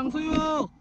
황소영.